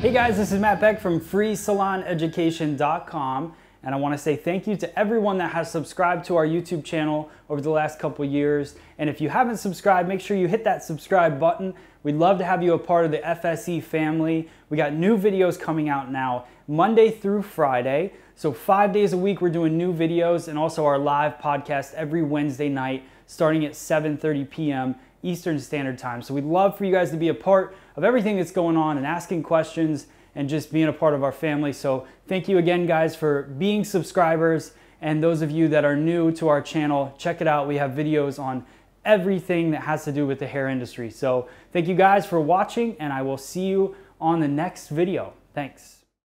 Hey guys, this is Matt Beck from FreeSalonEducation.com and I want to say thank you to everyone that has subscribed to our YouTube channel over the last couple years. And if you haven't subscribed, make sure you hit that subscribe button. We'd love to have you a part of the FSE family. We got new videos coming out now, Monday through Friday. So five days a week, we're doing new videos and also our live podcast every Wednesday night, starting at 7.30 p.m. Eastern Standard Time. So we'd love for you guys to be a part of everything that's going on and asking questions and just being a part of our family. So thank you again, guys, for being subscribers. And those of you that are new to our channel, check it out. We have videos on everything that has to do with the hair industry. So thank you guys for watching, and I will see you on the next video. Thanks.